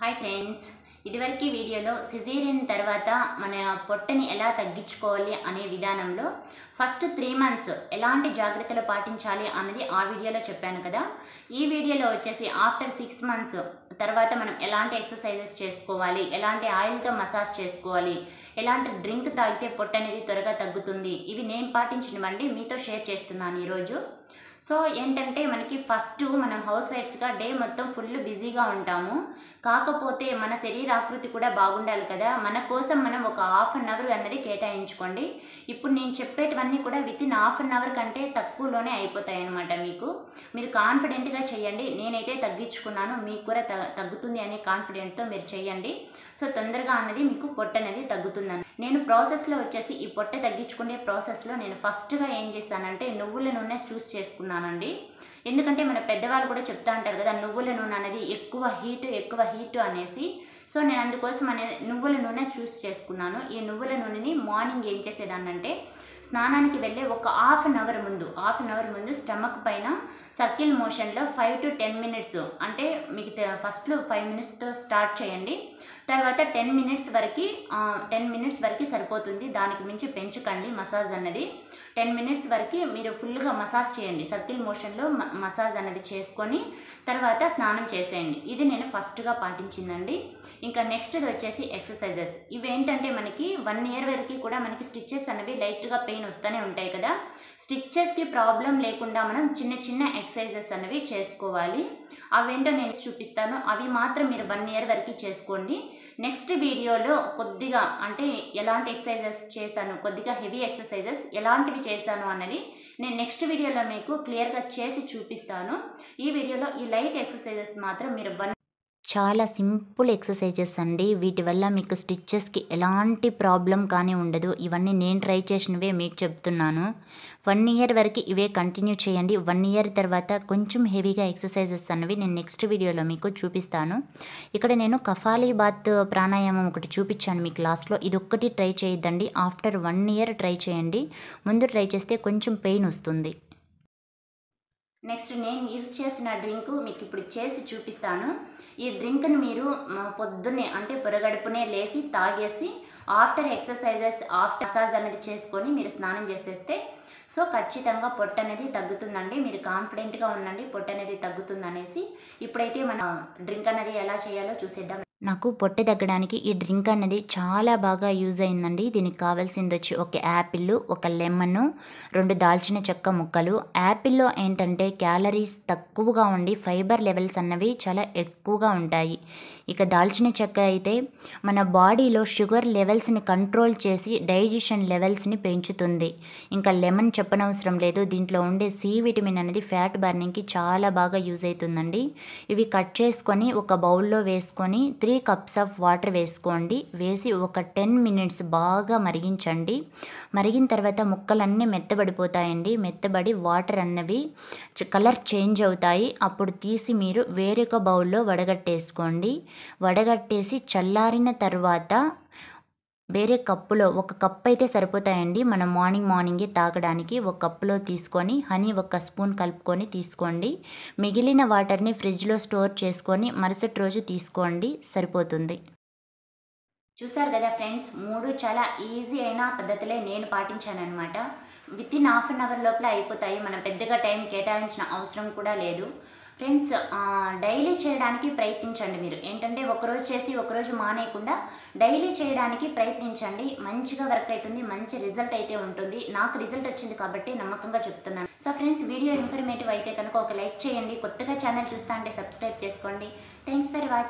Hi friends ఇదివరకు వీడియోలో caesarean తర్వాత మన పొట్టని ఎలా తగ్గించుకోవాలి అనే విధానంలో ఫస్ట్ త్రీ మంత్స్ ఎలాంటి జాగ్రత్తలు పాటించాలి అన్నది ఆ వీడియోలో చెప్పాను కదా. ఈ వీడియోలో వచ్చేసి ఆఫ్టర్ సిక్స్ మంత్స్ తర్వాత మనం ఎలాంటి ఎక్సర్సైజెస్ చేసుకోవాలి ఎలాంటి ఆయిల్తో మసాజ్ చేసుకోవాలి ఎలాంటి డ్రింక్ తాగితే పొట్ట అనేది త్వరగా తగ్గుతుంది ఇవి నేను పాటించినవండి మీతో షేర్ చేస్తున్నాను ఈరోజు. సో ఏంటంటే మనకి ఫస్ట్ మనం హౌస్ వైఫ్స్గా డే మొత్తం ఫుల్ బిజీగా ఉంటాము. కాకపోతే మన శరీరాకృతి కూడా బాగుండాలి కదా. మన కోసం మనం ఒక హాఫ్ అన్ అవర్ అన్నది కేటాయించుకోండి. ఇప్పుడు నేను చెప్పేటివన్నీ కూడా within half an hour కంటే తక్కువలోనే అయిపోతాయి అనమాట మీకు. మీరు కాన్ఫిడెంట్గా చేయండి. నేనైతే తగ్గించుకున్నాను. మీకు కూడా తగ్గుతుంది అనే కాన్ఫిడెంట్తో మీరు చేయండి. సో తొందరగా అన్నది మీకు పొట్ట అనేది తగ్గుతుందని నేను ప్రాసెస్లో వచ్చేసి ఈ పొట్ట తగ్గించుకునే ప్రాసెస్లో నేను ఫస్ట్గా ఏం చేస్తానంటే నువ్వుల నూనె చూస్ చేసుకున్నాను చేసుకున్నానండి ఎందుకంటే మన పెద్దవాళ్ళు కూడా చెప్తా ఉంటారు కదా నువ్వుల నూనె అనేది ఎక్కువ హీట్ ఎక్కువ హీట్ అనేసి. సో నేను అందుకోసం అనే నువ్వుల నూనె చూస్ చేసుకున్నాను. ఈ నువ్వుల నూనెని మార్నింగ్ ఏం చేసేదాన్నంటే స్నానానికి వెళ్ళే ఒక హాఫ్ అన్ అవర్ ముందు హాఫ్ అన్ అవర్ ముందు స్టమక్ పైన సర్కిల్ మోషన్లో ఫైవ్ టు టెన్ మినిట్స్ అంటే మీకు ఫస్ట్లో ఫైవ్ మినిట్స్తో స్టార్ట్ చేయండి. తర్వాత టెన్ మినిట్స్ వరకు టెన్ మినిట్స్ వరకు సరిపోతుంది. దానికి మించి పెంచకండి మసాజ్ అన్నది. టెన్ మినిట్స్ వరకు మీరు ఫుల్గా మసాజ్ చేయండి. సర్కిల్ మోషన్లో మసాజ్ అన్నది చేసుకొని తర్వాత స్నానం చేసేయండి. ఇది నేను ఫస్ట్గా పాటించిందండి. ఇంకా నెక్స్ట్ది వచ్చేసి ఎక్సర్సైజెస్. ఇవేంటంటే మనకి వన్ ఇయర్ వరకు కూడా మనకి స్టిచ్చెస్ అనేవి లైట్గా పెయిన్ వస్తూనే ఉంటాయి కదా. స్టిచ్చెస్కి ప్రాబ్లం లేకుండా మనం చిన్న చిన్న ఎక్సర్సైజెస్ అనేవి చేసుకోవాలి. అవేంటో నేను చూపిస్తాను. అవి మాత్రం మీరు వన్ ఇయర్ వరకు చేసుకోండి. నెక్స్ట్ వీడియోలో కొద్దిగా అంటే ఎలాంటి ఎక్సర్సైజెస్ చేస్తాను కొద్దిగా హెవీ ఎక్సర్సైజెస్ ఎలాంటివి చేస్తాను అన్నది నేను నెక్స్ట్ వీడియోలో మీకు క్లియర్గా చేసి చూపిస్తాను. ఈ వీడియోలో ఈ లైట్ ఎక్సర్సైజెస్ మాత్రం మీరు వన్ చాలా సింపుల్ ఎక్సర్సైజెస్ అండి. వీటి వల్ల మీకు స్టిచ్చెస్కి ఎలాంటి ప్రాబ్లం కానీ ఉండదు. ఇవన్నీ నేను ట్రై చేసినవే మీకు చెప్తున్నాను. వన్ ఇయర్ వరకు ఇవే కంటిన్యూ చేయండి. వన్ ఇయర్ తర్వాత కొంచెం హెవీగా ఎక్సర్సైజెస్ అన్నవి నేను నెక్స్ట్ వీడియోలో మీకు చూపిస్తాను. ఇక్కడ నేను కఫాలి బాత్ ప్రాణాయామం ఒకటి చూపించాను మీకు లాస్ట్లో. ఇది ఒక్కటి ట్రై చేయొద్దండి. ఆఫ్టర్ వన్ ఇయర్ ట్రై చేయండి. ముందు ట్రై చేస్తే కొంచెం పెయిన్ వస్తుంది. నెక్స్ట్ నేను యూజ్ చేసిన డ్రింక్ మీకు ఇప్పుడు చేసి చూపిస్తాను. ఈ డ్రింక్ని మీరు పొద్దున్నే అంటే పొరగడుపునే లేసి తాగేసి ఆఫ్టర్ ఎక్సర్సైజెస్ ఆఫ్టర్ మసాజ్ అనేది చేసుకొని మీరు స్నానం చేసేస్తే సో ఖచ్చితంగా పొట్ట అనేది తగ్గుతుందండి. మీరు కాన్ఫిడెంట్గా ఉండండి పొట్ట అనేది తగ్గుతుంది అనేసి ఇప్పుడైతే మన డ్రింక్ అనేది ఎలా చేయాలో చూసేద్దాం. నాకు పొట్ట తగ్గడానికి ఈ డ్రింక్ అనేది చాలా బాగా యూజ్ అయిందండి. దీనికి కావాల్సింది వచ్చి ఒక యాపిల్ ఒక లెమన్ రెండు దాల్చిన చెక్క ముక్కలు. యాపిల్లో ఏంటంటే క్యాలరీస్ తక్కువగా ఉండి ఫైబర్ లెవెల్స్ అన్నవి చాలా ఎక్కువగా ఉంటాయి. ఇక దాల్చిన చెక్క అయితే మన బాడీలో షుగర్ లెవెల్స్ని కంట్రోల్ చేసి డైజెషన్ లెవెల్స్ని పెంచుతుంది. ఇంకా లెమన్ చెప్పనవసరం లేదు. దీంట్లో ఉండే సి విటమిన్ అనేది ఫ్యాట్ బర్నింగ్కి చాలా బాగా యూజ్ అవుతుందండి. ఇవి కట్ చేసుకొని ఒక బౌల్లో వేసుకొని త్రీ కప్స్ ఆఫ్ వాటర్ వేసుకోండి. వేసి ఒక టెన్ మినిట్స్ బాగా మరిగించండి. మరిగిన తర్వాత ముక్కలన్నీ మెత్తబడిపోతాయండి. మెత్తబడి వాటర్ అన్నవి కలర్ చేంజ్ అవుతాయి. అప్పుడు తీసి మీరు వేరొక బౌల్లో వడగట్టేసుకోండి. వడగట్టేసి చల్లారిన తర్వాత వేరే కప్పులో ఒక కప్ అయితే సరిపోతాయండి. మనం మార్నింగ్ మార్నింగే తాగడానికి ఒక కప్పులో తీసుకొని హనీ ఒక స్పూన్ కలుపుకొని తీసుకోండి. మిగిలిన వాటర్ని ఫ్రిడ్జ్లో స్టోర్ చేసుకొని మరుసటి రోజు తీసుకోండి. సరిపోతుంది. చూసారు కదా ఫ్రెండ్స్ మూడు చాలా ఈజీ అయిన పద్ధతులే నేను పాటించాను అనమాట within half an hour లోపల అయిపోతాయి. మనం పెద్దగా టైం కేటాయించిన అవసరం కూడా లేదు. ఫ్రెండ్స్ డైలీ చేయడానికి ప్రయత్నించండి మీరు. ఏంటంటే ఒకరోజు చేసి ఒకరోజు మానేయకుండా డైలీ చేయడానికి ప్రయత్నించండి. మంచిగా వర్క్ అవుతుంది మంచి రిజల్ట్ అయితే ఉంటుంది. నాకు రిజల్ట్ వచ్చింది కాబట్టి నమ్మకంగా చెప్తున్నాను. సో ఫ్రెండ్స్ వీడియో ఇన్ఫర్మేటివ్ అయితే కనుక ఒక లైక్ చేయండి. కొత్తగా ఛానల్ చూస్తా అంటే సబ్స్క్రైబ్ చేసుకోండి. Thanks for watching